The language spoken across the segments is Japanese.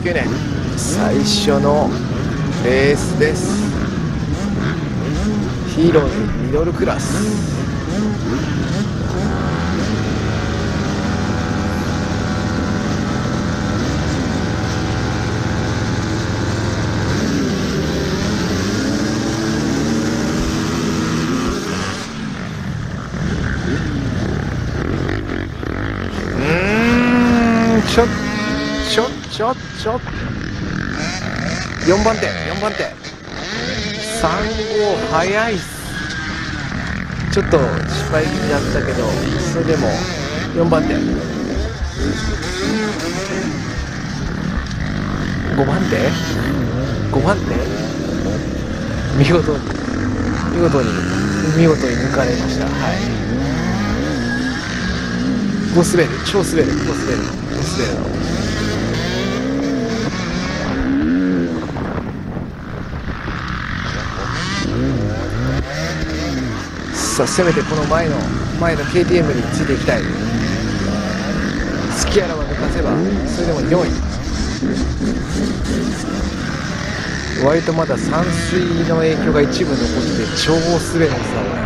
2019年最初のレースです。ヒーローズミドルクラスちょちょちょ4番手4番手。3号早いっす。ちょっと失敗気味だったけどそれでも4番手。5番手？5番手？見事に見事に見事に抜かれました。はい。5滑る超滑る5滑る5滑るの。さあせめてこの前の前の KTM についていきたい。スキアラは抜かせばそれでも4位。割とまだ散水の影響が一部残って超滑るんですなこれ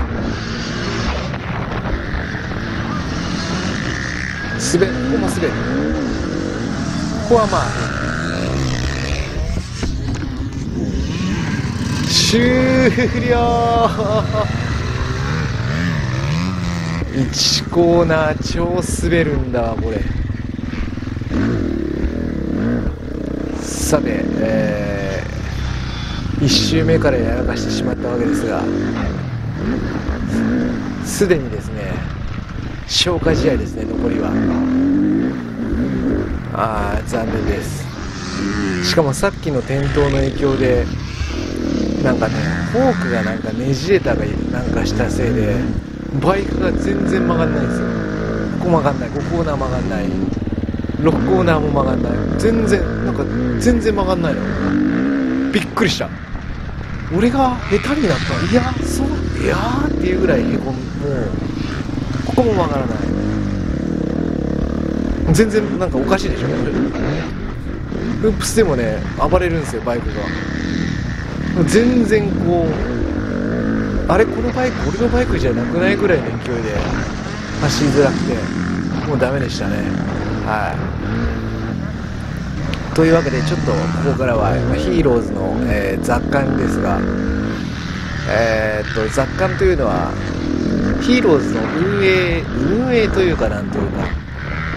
滑るここも滑るここはまあ終了1コーナー超滑るんだわこれ。さて、えー、1周目からやらかしてしまったわけですがすでにですね消化試合ですね残りは。ああ残念です。しかもさっきの転倒の影響でなんかねフォークがなんかねじれたがなんかしたせいでバイクが全然曲がんないんですよ。ここ曲がんない。5コーナー曲がんない。6コーナーも曲がんない。全然なんか全然曲がんないの。びっくりした。俺が下手になった。いやそういやーっていうぐらいへこむもうここも曲がらない。全然なんかおかしいでしょ。フープスでもね暴れるんですよバイクが。全然こうあれこのバイク俺のバイクじゃなくないぐらいの勢いで走りづらくてもうダメでしたね。はい。というわけでちょっとここからはヒーローズの、えー、雑感ですがえー、っと雑感というのはヒーローズの運営運営というかなんというか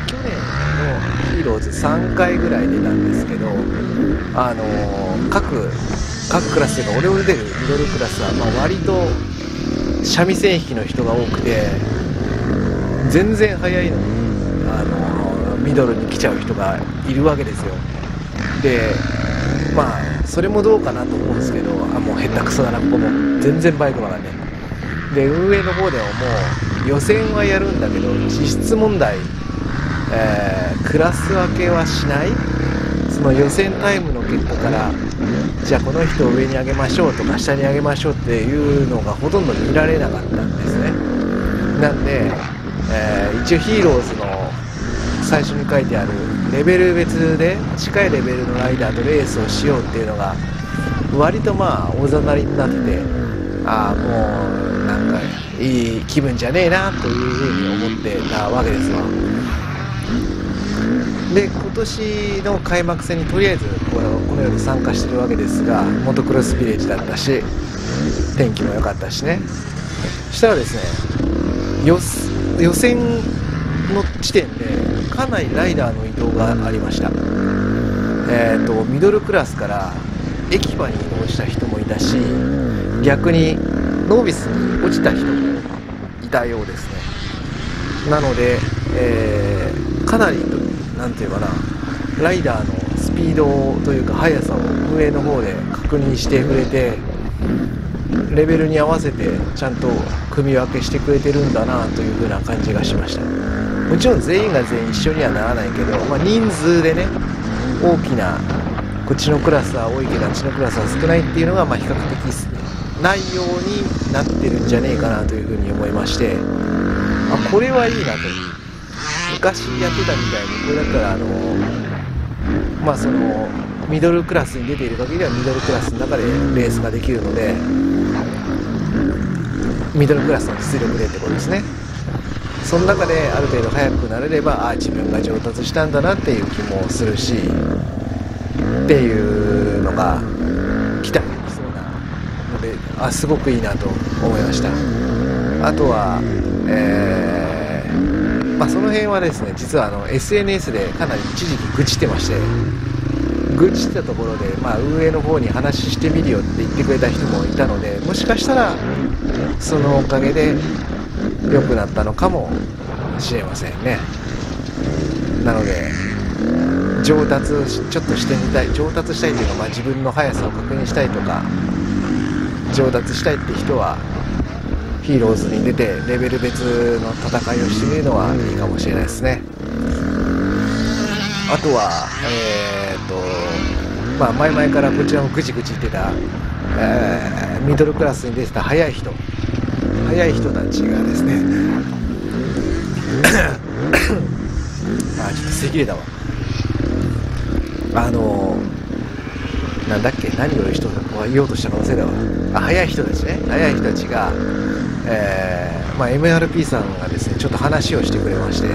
去年のヒーローズ3回ぐらい出たんですけどあのー、各各クラスというか俺を出るミドルクラスは、まあ、割と三味線弾きの人が多くて全然速いのにあのミドルに来ちゃう人がいるわけですよ。でまあそれもどうかなと思うんですけどあもう下手くそだなここも。全然バイクマがねで運営の方ではもう予選はやるんだけど実質問題、えー、クラス分けはしない。その予選タイムの結果からじゃあこの人を上に上げましょうとか下に上げましょうっていうのがほとんど見られなかったんですね。なんで、えー、一応ヒーローズの最初に書いてあるレベル別で近いレベルのライダーとレースをしようっていうのが割とまあ大ざなりになってああもうなんかいい気分じゃねえなというふうに思ってたわけですよ。で今年の開幕戦にとりあえずのように参加してるわけですがモトクロスビレッジだったし天気も良かったしね。したらですね予選の時点でかなりライダーの移動がありました。えっ、ー、とミドルクラスから駅場に移動した人もいたし逆にノービスに落ちた人もいたようですね。なので、えー、かなり何て言うかなライダーのピードというか速さを運営の方で確認してくれてレベルに合わせてちゃんと組み分けしてくれてるんだなという風な感じがしました。もちろん全員が全員一緒にはならないけど、まあ、人数でね大きなこっちのクラスは多いけどあっちのクラスは少ないっていうのがまあ比較的ないようになってるんじゃねえかなというふうに思いまして。あこれはいいなと。いう昔やってたみたいにこれだったらあのまあそのミドルクラスに出ている限りはミドルクラスの中でレースができるのでミドルクラスの実力でってことですね。その中である程度速くなれればあ自分が上達したんだなっていう気もするしっていうのが期待できそうなのであすごくいいなと思いました。あとはえー、まあ、その辺はですね実はあの SNS でかなり一時期愚痴ってまして愚痴ったところで、まあ、運営の方に話してみるよって言ってくれた人もいたのでもしかしたらそのおかげで良くなったのかもしれませんね。なので上達ちょっとしてみたい上達したいというか、まあ、自分の速さを確認したいとか上達したいって人はヒーローズに出てレベル別の戦いをしてみるのはいいかもしれないですね。あとはえー、っとまあ前々からこちらもぐちぐち言ってた、えー、ミドルクラスに出てた速い人。速い人たちがですね。あちょっと咳れたわ。あのなんだっけ？何を言う人言おうとしたか忘れたわ。あ速い人たちね。速い人たちが、えーまあ、MRP さんがですねちょっと話をしてくれまして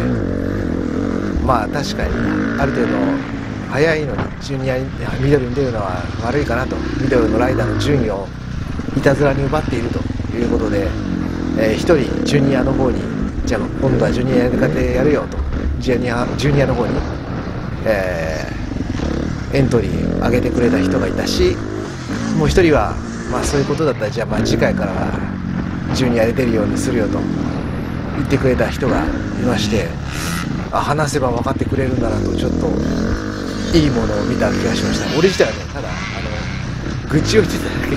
まあ確かにある程度速いのにジュニアミドルに出るのは悪いかなとミドルのライダーの順位をいたずらに奪っているということで、えー、1人ジュニアの方にじゃあ今度はジュニアやる方でやるよとジュニアジュニアの方に、えー、エントリー上げてくれた人がいたしもう1人はまあそういうことだったらじゃあまあ次回からはジュニアで出るようにするよと言ってくれた人がいましてあ話せば分かってくれるんだなとちょっといいものを見た気がしました。俺自体はねただあの愚痴を言ってただけで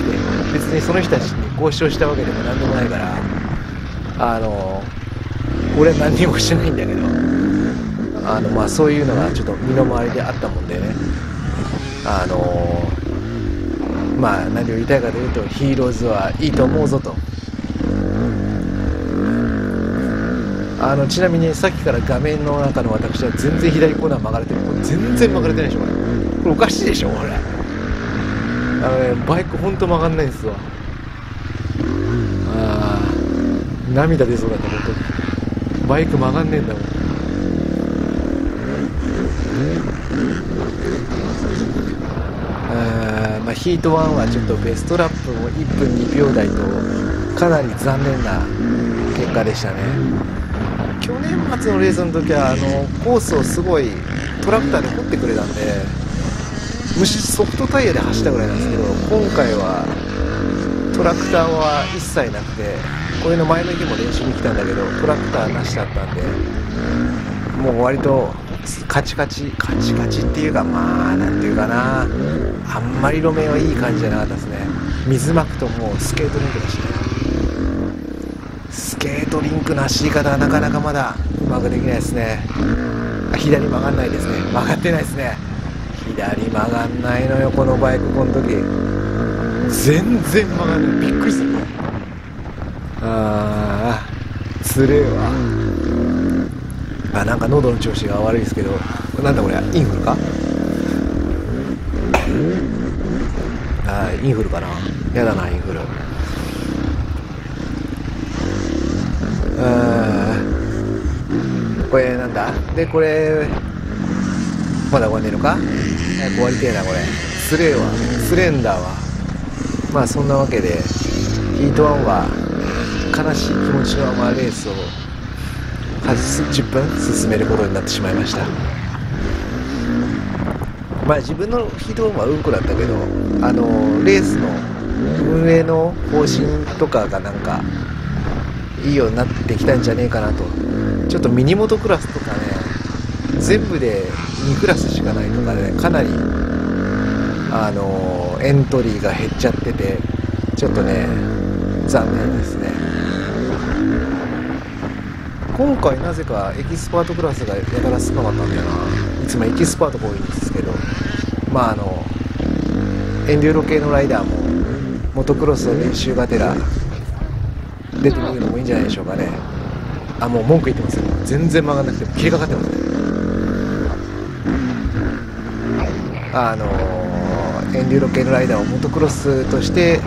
別にその人たちに交渉したわけでも何でもないからあの俺は何にもしてないんだけどあのまあそういうのがちょっと身の回りであったもんでね。あのまあ何を言いたいかというとヒーローズはいいと思うぞと。あのちなみにさっきから画面の中の私は全然左コーナー曲がれてる。これ全然曲がれてないでしょこれ。これおかしいでしょこれ。あのねバイクほんと曲がんないんですわ。ああ涙出そうだった本当に。バイク曲がんねえんだもん。あまあ、ヒート1はちょっとベストラップも1分2秒台とかなり残念な結果でしたね。去年末のレースの時はあのコースをすごいトラクターで掘ってくれたんでむしソフトタイヤで走ったぐらいなんですけど今回はトラクターは一切なくてこれの前の日も練習に来たんだけどトラクターなしだったんでもう割とカチカチカチカチっていうかまあなんていうかなあんまり路面はいい感じじゃなかったですね。水まくともうスケートリンクだしねスケートリンクの走り方はなかなかまだうまくできないですね。左曲がんないですね。曲がってないですね。左曲がんないのよこのバイクこの時。全然曲がんない。びっくりする。ねああつれえわ。あなんか喉の調子が悪いですけどなんだこれインフルか？あインフルかな？やだなインフル。これなんだでこれまだ終わんねえのか？早く終わりてえなこれ。スレーは。スレンダーは。まあそんなわけでヒート1は悲しい気持ちのままレースを10分進めることになってしまいました。まあ自分のヒート1はうんこだったけどあのレースの運営の方針とかがなんかいいようになってきたんじゃねえかなと。ちょっとミニモトクラスとかね全部で2クラスしかないとかねかなりあのエントリーが減っちゃっててちょっとね残念ですね。今回なぜかエキスパートクラスがやたら少なかったんだよな。いつもエキスパートが多いんですけどまああのエンデューロ系のライダーもモトクロスの練習がてら出てみるのもいいんじゃないでしょうかね。あもう文句言ってます。全然曲がんなくて切りかかってますあのエンデューロ系のライダーをモトクロスとして、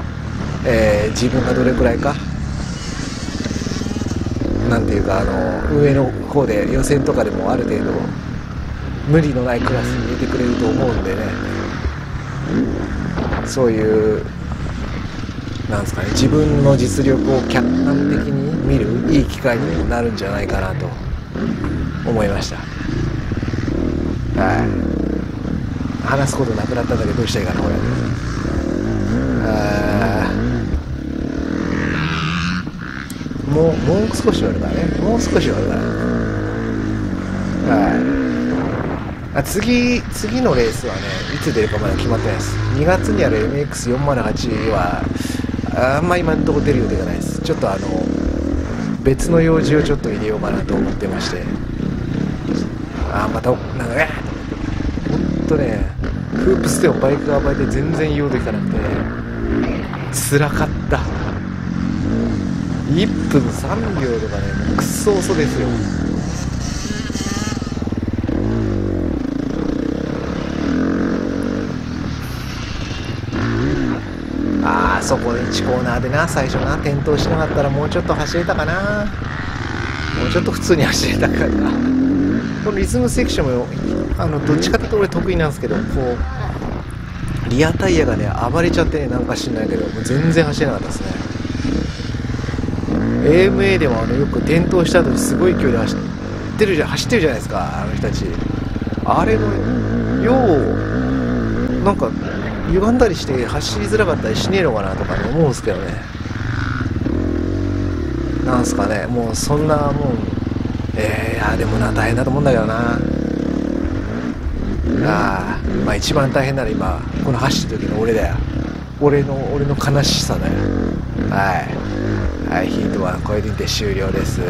えー自分がどれくらいか。なんていうかあの上の方で予選とかでもある程度無理のないクラスに入れてくれると思うんでね。そういうなんですかね自分の実力を客観的に見るいい機会にもなるんじゃないかなと思いました。はい。話すことなくなったんだけどどうしたらいいかなこれ。あー。もうもう少しあるからね。もう少しあるから。はい。あ次次のレースはねいつ出るかまだ決まってないです。2月にある MX408 はあんま今のとこ出る予定がないです。ちょっとあの別の用事をちょっと入れようかなと思ってまして。あーまたなんかねほんとねフープステをバイクが暴れて全然用できかなくて辛かった。1分3秒とかねもうくそ遅ですよあーそこ1コーナーでな最初な転倒しなかったらもうちょっと走れたかなもうちょっと普通に走れたかなこのリズムセクションもあのどっちかっていうと俺得意なんですけどこうリアタイヤがね暴れちゃってねなんか知んないけどもう全然走れなかったですね AMA でもあのよく転倒した後にすごい勢いで走ってるじゃ走ってるじゃないですかあの人たちあれのようなんか歪んだりして走りづらかったりしねえのかなとかね思うんですけどね。なんすかね。もうそんなもん。えー、いやでもな大変だと思うんだけどな。あまあ一番大変なのは今この走ってる時の俺だよ。俺の俺の悲しさだよ。はい。はいヒートはこれにて終了です。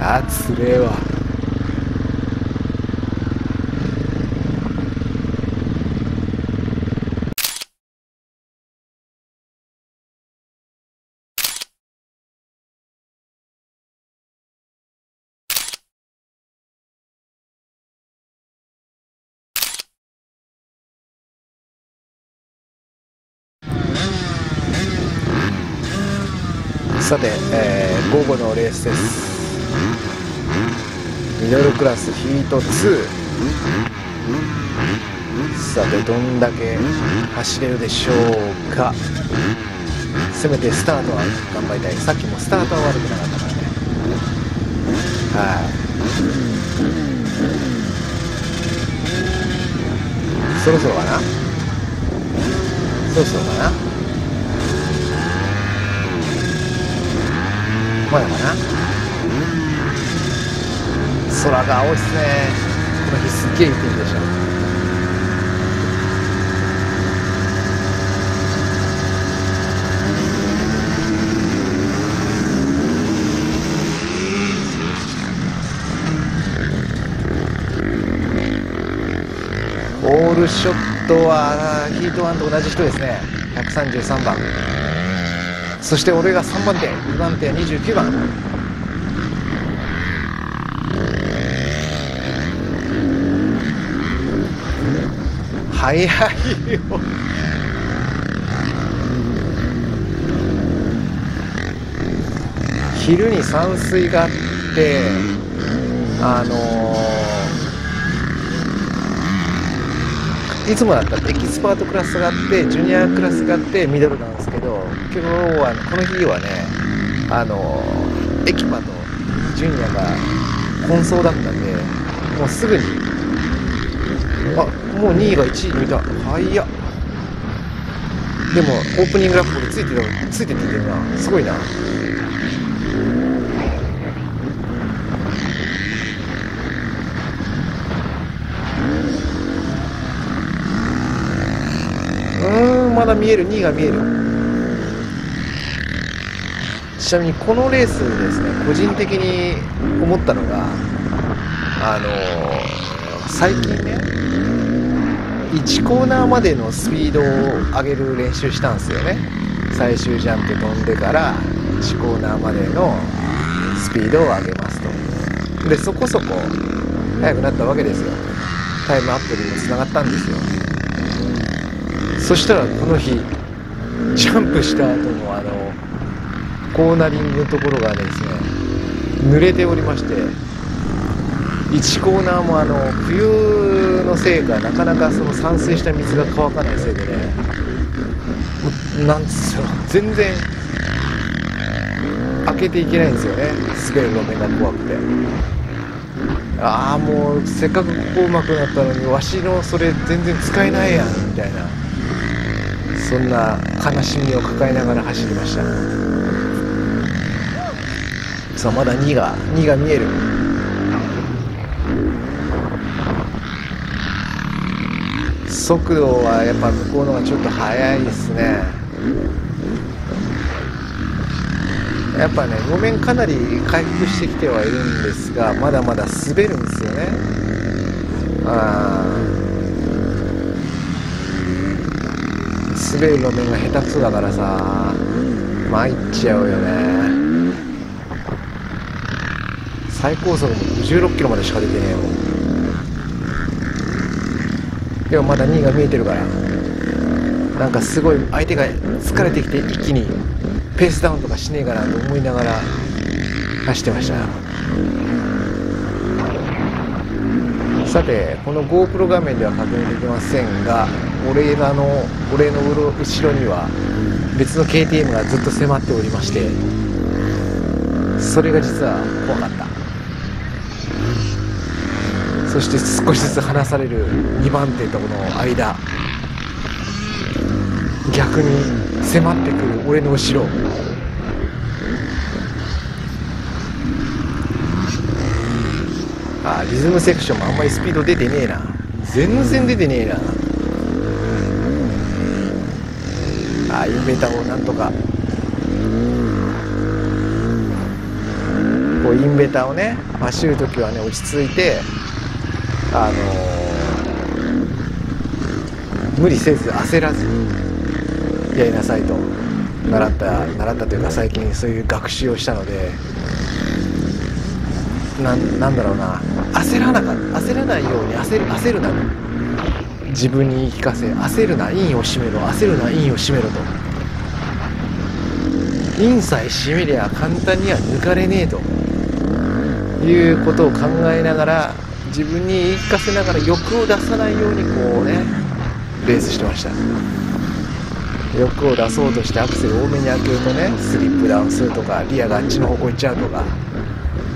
あつれえわ。さて、えー午後のレースです。ミドルクラスヒート2さてどんだけ走れるでしょうか。せめてスタートは頑張りたい。さっきもスタートは悪くなかったからね。はい。そろそろかな。そろそろかな。まだかな。空が青いっすね。この日すっげえいい天気でしたオールショットはヒート1と同じ人ですね。133番。そして俺が3番手2番手29番。早いよ。昼に散水があってあのーいつもだったらエキスパートクラスがあってジュニアクラスがあってミドルなんですけど今日はこの日はねあのエキパとジュニアが混走だったんでもうすぐにあもう2位が1位に見た。早っ。でもオープニングラップでついてるついてって言ってるなすごいな。うんまだ見える。2位が見える。ちなみにこのレースですね個人的に思ったのがあのー最近ね1コーナーまでのスピードを上げる練習したんですよね。最終ジャンプ飛んでから1コーナーまでのスピードを上げますと。でそこそこ速くなったわけですよ。タイムアップにもつながったんですよ。そしたらこの日ジャンプした後のあのコーナリングのところがですね濡れておりまして1コーナーもあの冬のせいかなかなかその散水した水が乾かないせいでねなんつうの全然開けていけないんですよね滑る路面が怖くて。ああもうせっかくここうまくなったのにわしのそれ全然使えないやんみたいなそんな悲しみを抱えながら走りました。さまだ2が2が見える。速度はやっぱ向こうのがちょっと速いですね。やっぱね路面かなり回復してきてはいるんですがまだまだ滑るんですよね。あ滑る路面が下手くそだからさ参っちゃうよね。最高速も56キロまでしか出てねえよ。でもまだ2位が見えてるからなんかすごい相手が疲れてきて一気にペースダウンとかしねえかなと思いながら走ってました。さてこの GoPro 画面では確認できませんが俺らの俺の後ろには別の KTM がずっと迫っておりましてそれが実は怖かった。そして少しずつ離される2番手との間逆に迫ってくる俺の後ろ。あリズムセクションもあんまりスピード出てねえな。全然出てねえな。あインベーターをなんとか。こうインベーターをね走る時はね落ち着いてあの、無理せず焦らずにやりなさいと習った習ったというか最近そういう学習をしたのでななんだろうな焦らなか焦らないように焦る焦るな自分に言い聞かせ焦るなインを閉めろ焦るなインを閉めろと。インさえ閉めりゃ簡単には抜かれねえと。いうことを考えながら自分に言い聞かせながら欲を出さないようにこうねレースしてました。欲を出そうとしてアクセル多めに開けるとねスリップダウンするとかリアがあっちの方向行っちゃうとか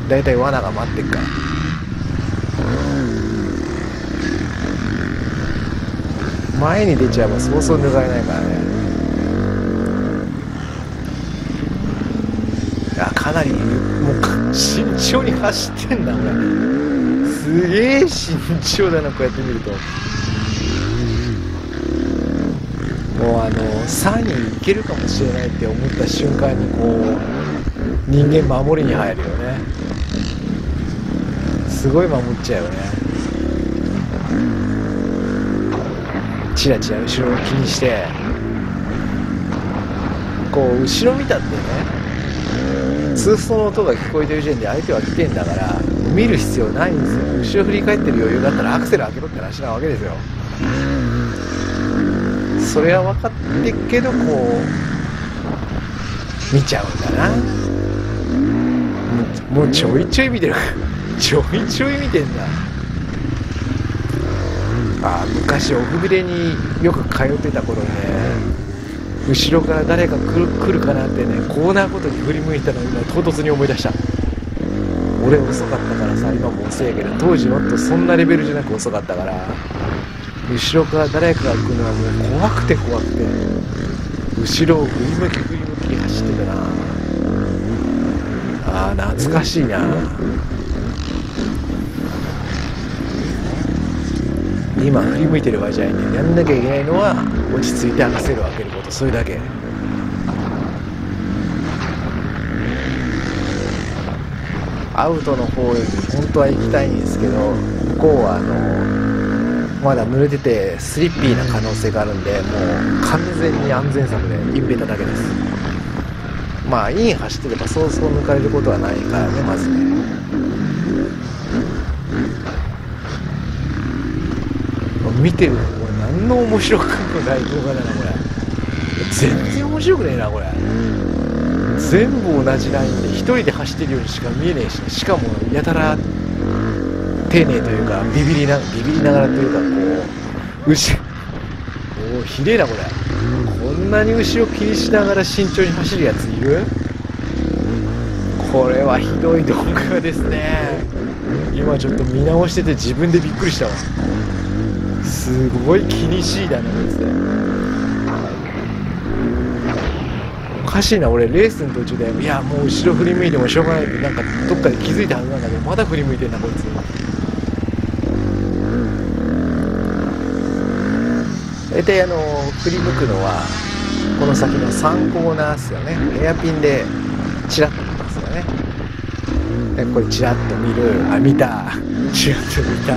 大体罠が待ってっから。うん前に出ちゃえばそうそう抜かれないからね。いやかなりもう慎重に走ってんだ俺。すげえ慎重だなこうやって見ると。もうあの3位いけるかもしれないって思った瞬間にこう人間守りに入るよね。すごい守っちゃうよね。チラチラ後ろを気にして。こう後ろ見たってね通ストの音が聞こえてる時点で相手は来てんだから見る必要ないんですよ。後ろ振り返ってる余裕があったらアクセル開けろって話なわけですよ。それは分かってっけどこう見ちゃうんだな。もうちょいちょい見てる。ちょいちょい見てんだ。あ昔オフビレによく通ってた頃ね後ろから誰か来るかなってねコーナーごとに振り向いたのを今唐突に思い出した。俺遅かったからさ今も遅いやけど当時もっとそんなレベルじゃなく遅かったから後ろから誰かが来るのはもう怖くて怖くて後ろを振り向き振り向き走ってたな。あー懐かしいな。今振り向いてる場合じゃないんでやんなきゃいけないのは落ち着いてアクセルを開けることそれだけ。アウトの方に本当は行きたいんですけど向こうはあのまだ濡れててスリッピーな可能性があるんでもう完全に安全策でインベータだけです。まあイン走ってればそうそう抜かれることはないからねまずね。見てるのこれ何の面白くもない動画だなこれ。全然面白くねえなこれ。全部同じラインで1人で走ってるようにしか見えねえししかもやたら丁寧というかビビりなビビりながらというかこう後ろおおひでえなこれ。こんなに後ろ気にしながら慎重に走るやついる？これはひどい動画ですね。今ちょっと見直してて自分でびっくりしたわ。すごい気にしいだなですね。かしいな俺レースの途中で。いやもう後ろ振り向いてもしょうがないってなんかどっかで気づいたはずなんだけどまだ振り向いてんなこいつ大体あの振り向くのはこの先の3コーナーですよね。エアピンでチラッと見ますよね。でこれチラッと見る。あ見た。チラッと見た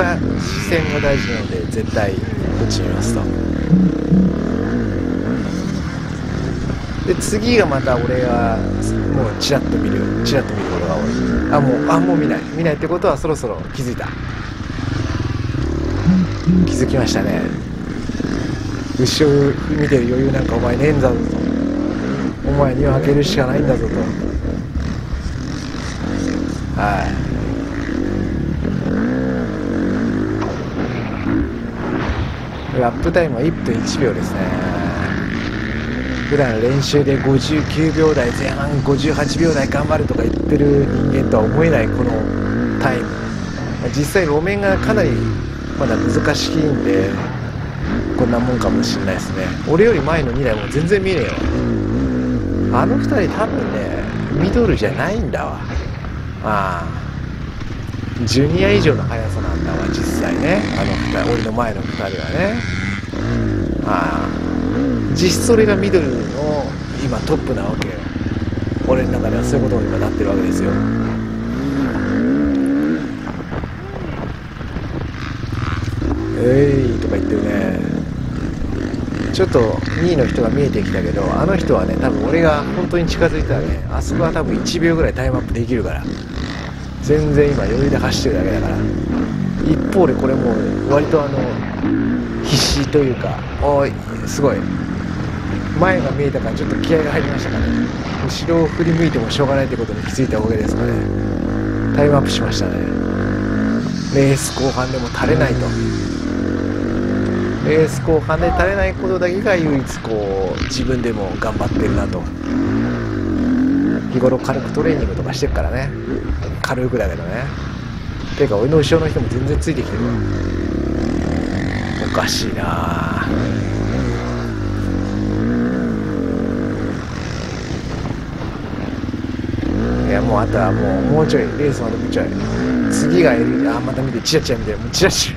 こは視線が大事なので絶対こっち見ますと。で次がまた俺がもうチラッと見るチラッと見ることが多い。あもうあもう見ない。見ないってことはそろそろ気づいた。気づきましたね。後ろ見てる余裕なんかお前ねえんだぞと。お前には開けるしかないんだぞと。はい。ラップタイムは1分1秒ですね。普段練習で59秒台前半58秒台頑張るとか言ってる人間とは思えないこのタイム。実際路面がかなりまだ難しいんでこんなもんかもしんないですね。俺より前の2台も全然見ねえよあの2人多分ねミドルじゃないんだわ。ああ。ジュニア以上の速さなね。あの俺の前の2人はね。ああ実質それがミドルの今トップなわけよ。俺の中ではそういうことに今なってるわけですよ。えいとか言ってるね。ちょっと2位の人が見えてきたけどあの人はね多分俺が本当に近づいたらねあそこは多分1秒ぐらいタイムアップできるから。全然今余裕で走ってるだけだから。一方でこれもう割とあの必死というかおい。すごい。前が見えたからちょっと気合が入りましたかね。後ろを振り向いてもしょうがないってことに気づいたわけですかね。タイムアップしましたね。レース後半でも垂れないと。レース後半で垂れないことだけが唯一こう自分でも頑張ってるなと。日頃軽くトレーニングとかしてるからね。軽くだけどねていうか俺の後ろの人も全然ついてきてるわ。おかしいな。いやもうあとはもうもうちょいレースまでもうちょい次が L あまた見てチラチラ見てもうチラチラ。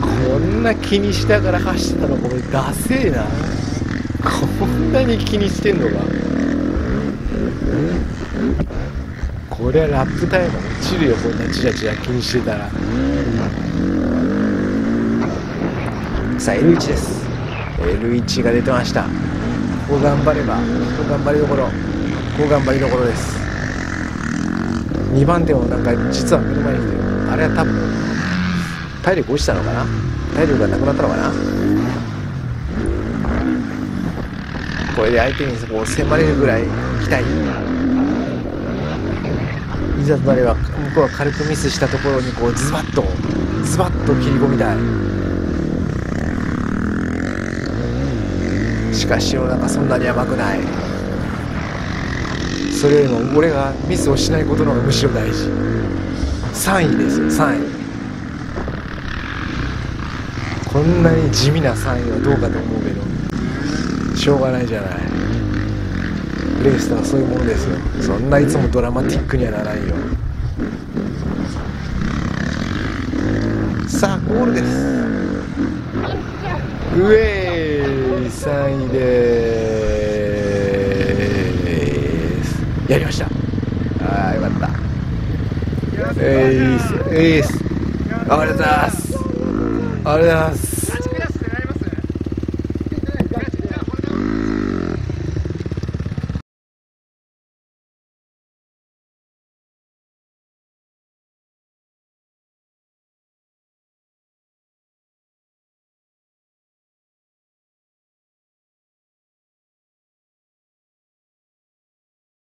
こんな気にしながら走ってたのこれダセえな。こんなに気にしてんのかこれはラップタイム落ちるよこんなチラチラ気にしてたら。さあ L1 です。L1 が出てました。ここ頑張ればここ頑張りどころここ頑張りどころです。2番手もなんか実は目の前に来てる。あれは多分体力落ちたのかな？体力がなくなったのかな？これで相手にこう迫れるぐらい行きたいいざとなれば向こうは軽くミスしたところにこうズバッとズバッと切り込みたい。しかし世の中そんなに甘くない。それよりも俺がミスをしないことの方がむしろ大事。3位です。よ3位。こんなに地味な3位はどうかと思うけど。しょうがないじゃない。レースとはそういうものですよ。そんないつもドラマティックにはならないよ。さあゴールです。うえー3位です。やりました。ああよかった。えーすえーすありがとうございます。ありがとうございます。